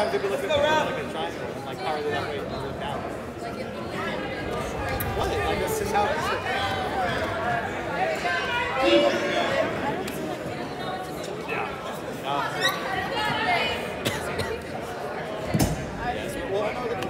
sometimes people look at it like a triangle. I'm like, how are they that way? Does it down? What? Like, that's just how it is. Yeah. Uh, yes, well, I know the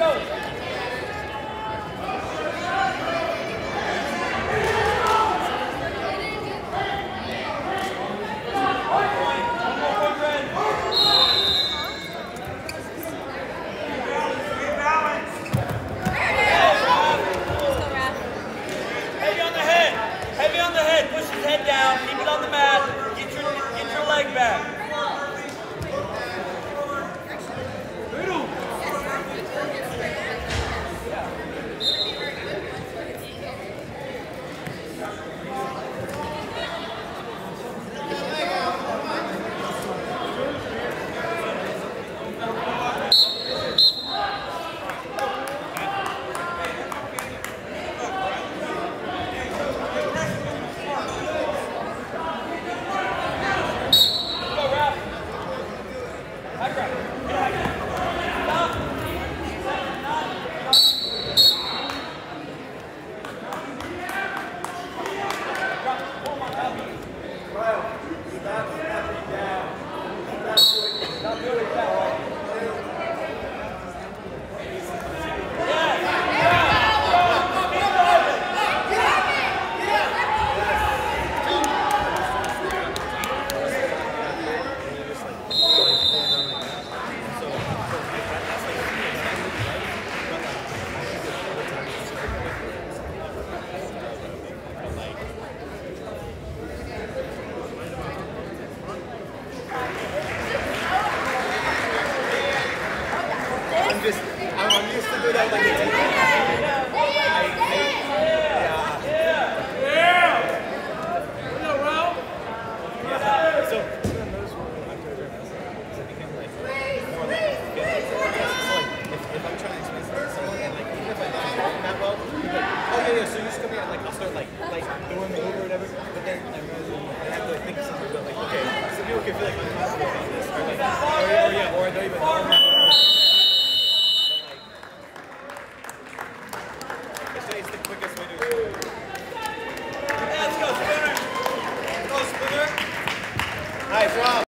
go. Who can feel like, or, or, yeah, or they'll even know.